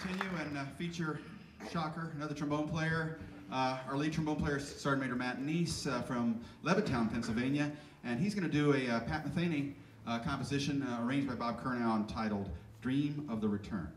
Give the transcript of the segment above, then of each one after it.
continue and uh, feature Shocker, another trombone player. Uh, our lead trombone player is Sergeant Major Matt Neese uh, from Levittown, Pennsylvania, and he's going to do a uh, Pat Metheny uh, composition uh, arranged by Bob Curnow entitled Dream of the Return.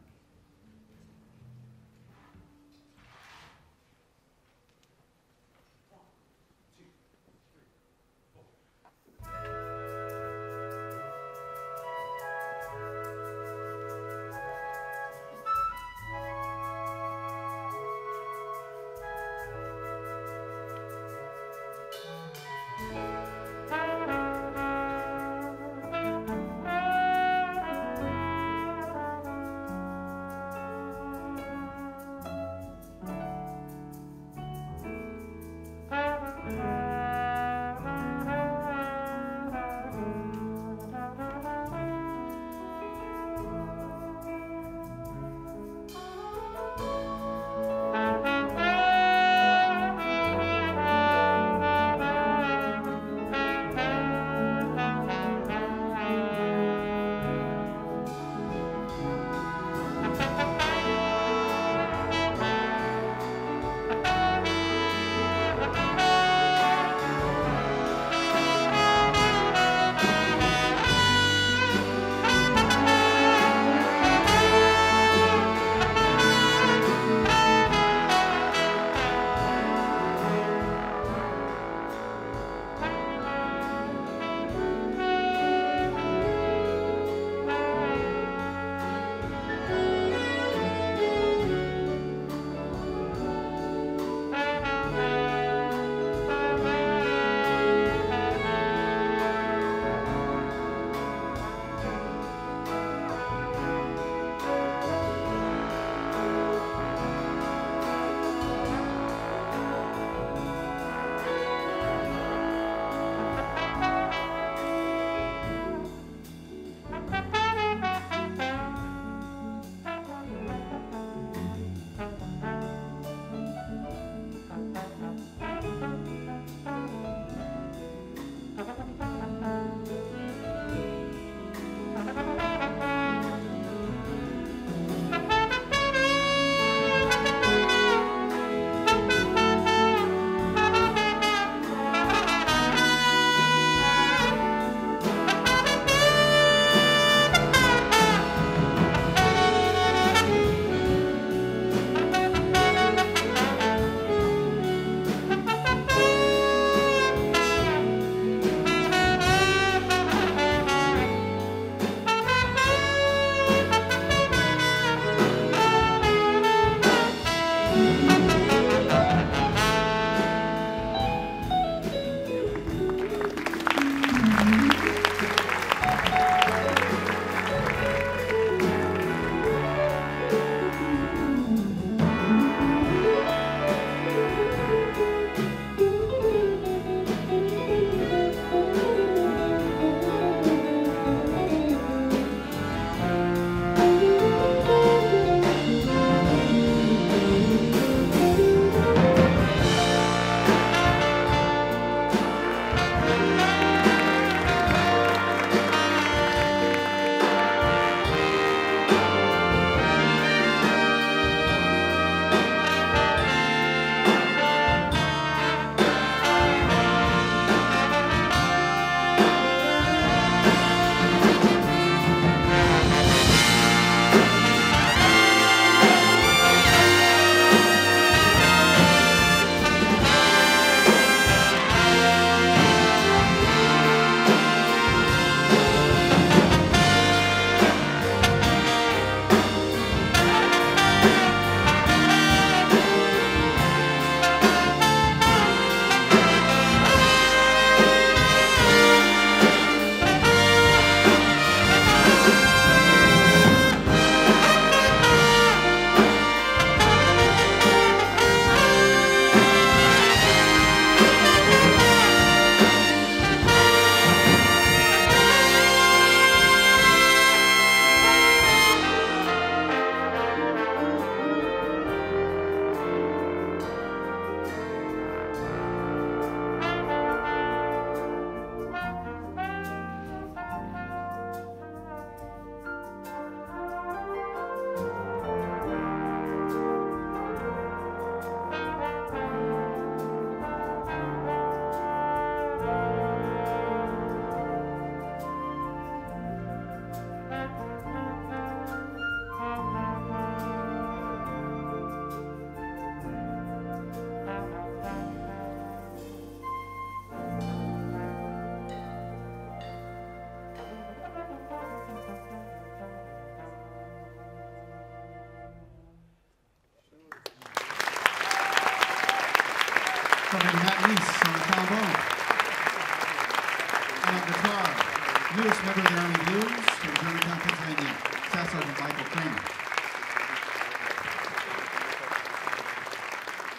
Newest member of the Army Blues from Germantown, Pennsylvania, Staff Sergeant Michael Kramer.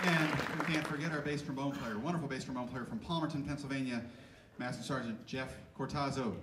And we can't forget our bass trombone player, wonderful bass trombone player from Palmerton, Pennsylvania, Master Sergeant Jeff Cortazzo.